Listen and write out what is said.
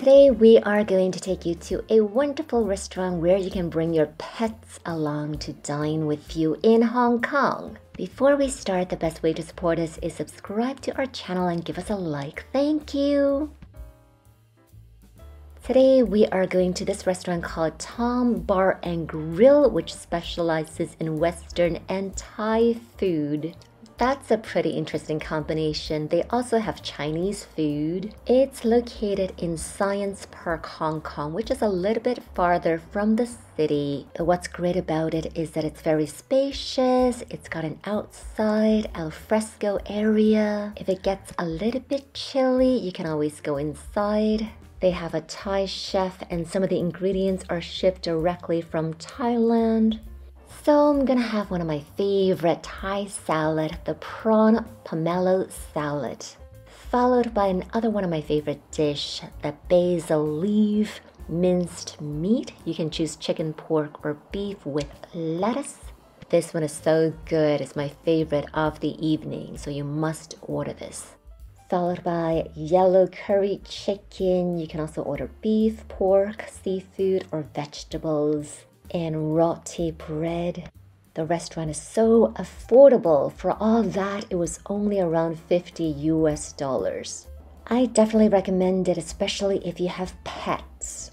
Today, we are going to take you to a wonderful restaurant where you can bring your pets along to dine with you in Hong Kong. Before we start, the best way to support us is subscribe to our channel and give us a like. Thank you. Today we are going to this restaurant called Tom Bar and Grill, which specializes in Western and Thai food. That's a pretty interesting combination. They also have Chinese food. It's located in Science Park, Hong Kong, which is a little bit farther from the city. What's great about it is that it's very spacious. It's got an outside alfresco area. If it gets a little bit chilly, you can always go inside. They have a Thai chef, and some of the ingredients are shipped directly from Thailand. So I'm gonna have one of my favorite Thai salad, the prawn pomelo salad, followed by another one of my favorite dish, the basil leaf minced meat. You can choose chicken, pork, or beef with lettuce. This one is so good. It's my favorite of the evening, so you must order this. Followed by yellow curry chicken. You can also order beef, pork, seafood, or vegetables and roti bread. The restaurant is so affordable. For all that, it was only around 50 US dollars. I definitely recommend it, especially if you have pets.